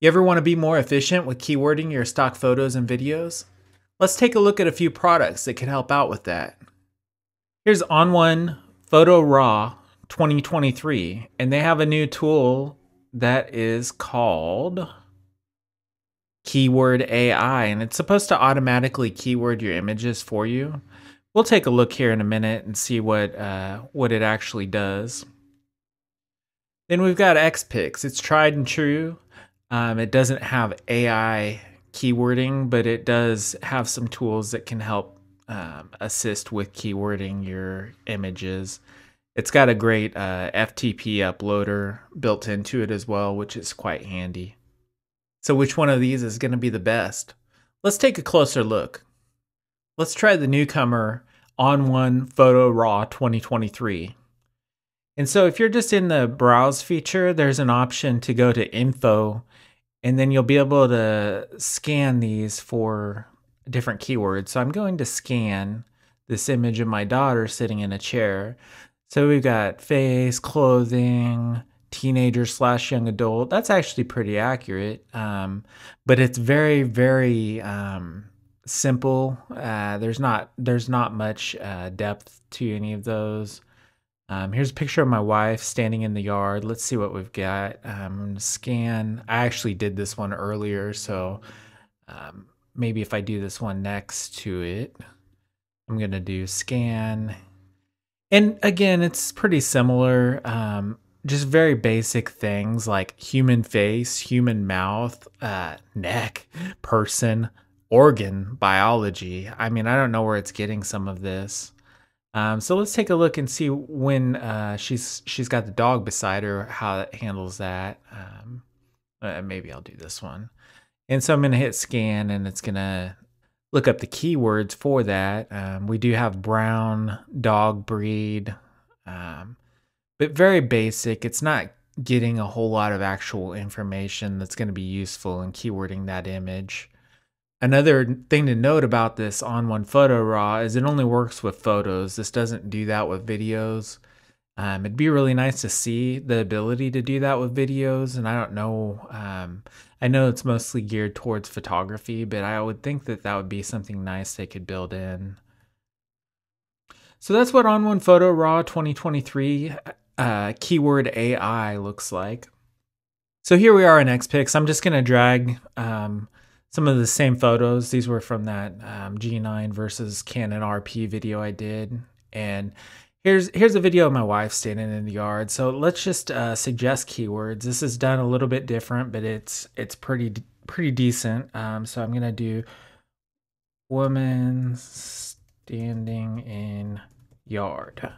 You ever want to be more efficient with keywording your stock photos and videos? Let's take a look at a few products that can help out with that. Here's ON1 Photo Raw 2023, and they have a new tool that is called Keyword AI, and it's supposed to automatically keyword your images for you. We'll take a look here in a minute and see what uh, what it actually does. Then we've got Xpiks. It's tried and true. Um, it doesn't have AI keywording, but it does have some tools that can help um, assist with keywording your images. It's got a great uh, FTP uploader built into it as well, which is quite handy. So, which one of these is going to be the best? Let's take a closer look. Let's try the newcomer ON1 Photo Raw 2023. And so, if you're just in the browse feature, there's an option to go to info and then you'll be able to scan these for different keywords. So I'm going to scan this image of my daughter sitting in a chair. So we've got face, clothing, teenager slash young adult. That's actually pretty accurate, um, but it's very, very um, simple. Uh, there's not there's not much uh, depth to any of those. Um, here's a picture of my wife standing in the yard. Let's see what we've got. Um, scan. I actually did this one earlier, so um, maybe if I do this one next to it, I'm going to do scan. And again, it's pretty similar. Um, just very basic things like human face, human mouth, uh, neck, person, organ, biology. I mean, I don't know where it's getting some of this. Um, so let's take a look and see when uh, she's she's got the dog beside her, how it handles that. Um, uh, maybe I'll do this one. And so I'm going to hit scan and it's going to look up the keywords for that. Um, we do have brown dog breed, um, but very basic. It's not getting a whole lot of actual information that's going to be useful in keywording that image. Another thing to note about this ON1 Photo Raw is it only works with photos. This doesn't do that with videos. Um, it'd be really nice to see the ability to do that with videos. And I don't know, um, I know it's mostly geared towards photography, but I would think that that would be something nice they could build in. So that's what ON1 Photo Raw 2023 uh, keyword AI looks like. So here we are in Xpiks. I'm just going to drag um, some of the same photos. These were from that um, G9 versus Canon RP video I did. And here's here's a video of my wife standing in the yard. So let's just uh, suggest keywords. This is done a little bit different, but it's it's pretty pretty decent. Um, so I'm gonna do woman standing in yard.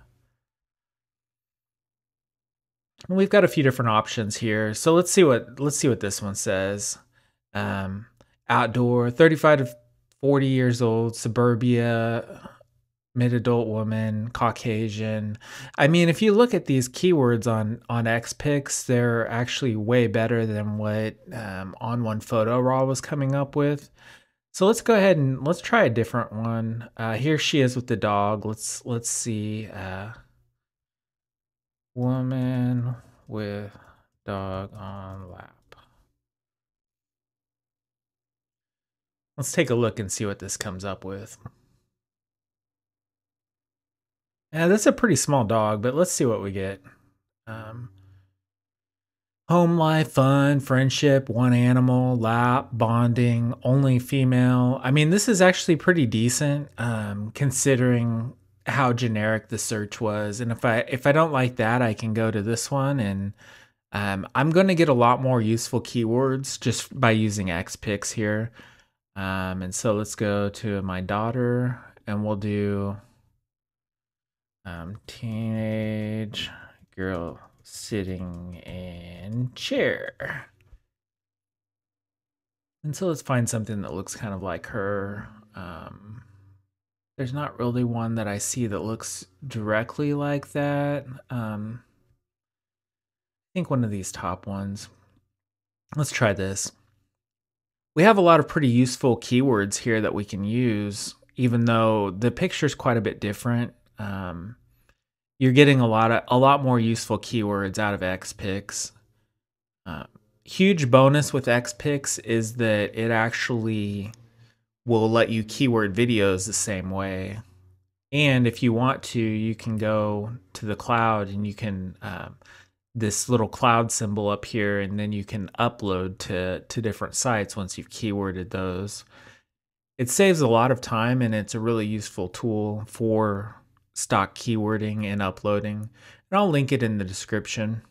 we've got a few different options here. So let's see what let's see what this one says. Um, outdoor, 35 to 40 years old, suburbia, mid adult woman, Caucasian. I mean, if you look at these keywords on on Xpiks, they're actually way better than what um, ON1 Photo Raw was coming up with. So let's go ahead and let's try a different one. Uh, here she is with the dog. Let's let's see. Uh, woman with dog on lap. Let's take a look and see what this comes up with. Yeah, that's a pretty small dog, but let's see what we get. Um, home life, fun, friendship, one animal, lap, bonding, only female. I mean, this is actually pretty decent um, considering how generic the search was. And if I if I don't like that, I can go to this one and um, I'm going to get a lot more useful keywords just by using X Xpiks here. Um, and so let's go to my daughter and we'll do um, teenage girl sitting in chair. And so let's find something that looks kind of like her. Um, there's not really one that I see that looks directly like that. Um, I think one of these top ones. Let's try this we have a lot of pretty useful keywords here that we can use, even though the picture is quite a bit different. Um, you're getting a lot of a lot more useful keywords out of Xpiks. Uh, huge bonus with Xpiks is that it actually will let you keyword videos the same way. And if you want to, you can go to the cloud and you can um, this little cloud symbol up here, and then you can upload to to different sites once you've keyworded those. It saves a lot of time and it's a really useful tool for stock keywording and uploading. And I'll link it in the description.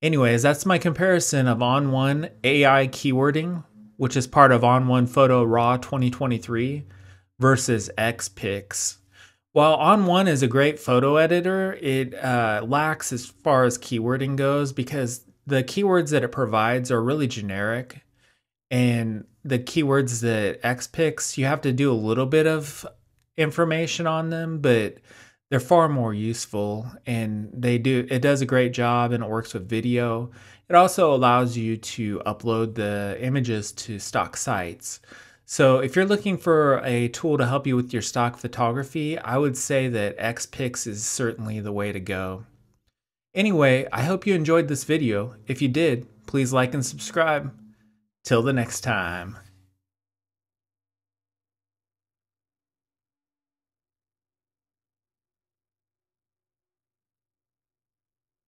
Anyways, that's my comparison of ON1 AI keywording, which is part of ON1 Photo Raw 2023 versus Xpiks. While ON1 is a great photo editor, it uh, lacks as far as keywording goes because the keywords that it provides are really generic. And the keywords that X Xpiks, you have to do a little bit of information on them, but they're far more useful and they do it does a great job and it works with video. It also allows you to upload the images to stock sites. So if you're looking for a tool to help you with your stock photography, I would say that Xpiks is certainly the way to go. Anyway, I hope you enjoyed this video. If you did, please like and subscribe. Till the next time.